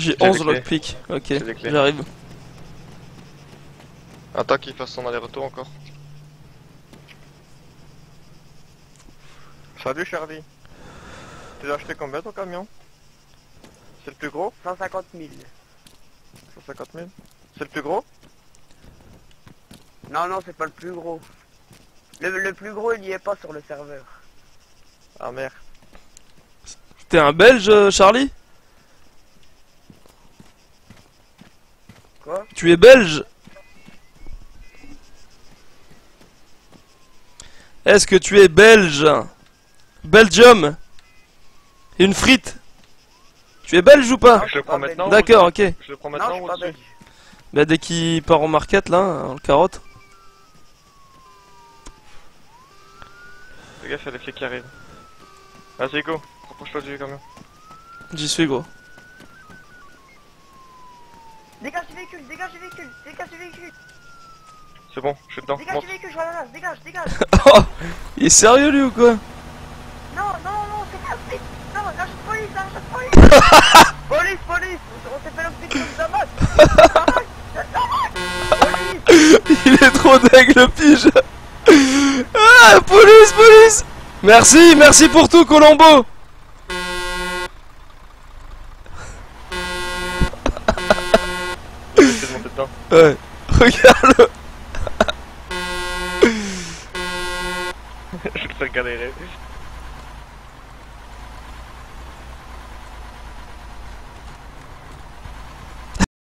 J'ai J'ai 11 les clés. lockpick. Ok, j'arrive. Attends qu'il fasse son aller-retour encore. Salut Charlie. Tu l'as acheté combien ton camion? C'est le plus gros? 150 000. 150 000 C'est le plus gros? Non, non, c'est pas le plus gros. Le, le plus gros, il y est pas sur le serveur. Ah merde. T'es un belge, euh, Charlie? Quoi Tu es belge Est-ce que tu es belge Belgium Une frite Tu es belge ou pas Je le prends pas maintenant. D'accord, ok. Je le prends Non, maintenant je suis ou pas. Bah dès qu'il part en market là, en carotte. Fais gaffe, il y a des flics qui arrivent. Vas-y go, rapproche-toi du camion. J'y suis gros. Dégage du véhicule, dégage du véhicule, dégage du véhicule, C'est bon, je suis dedans. dégage Monte. du véhicule, voilà, dégage, dégage. Oh Il est sérieux lui ou quoi? Non, non, non, c'est pas vite. Non, lâche police, lâche police. police, police, on s'est fait le petit coup de Damas. Police. Il est trop dingue le pige Ah police police Merci, merci pour tout Colombo Je vais essayer de monter dedans. Ouais, regarde je le faire galérer.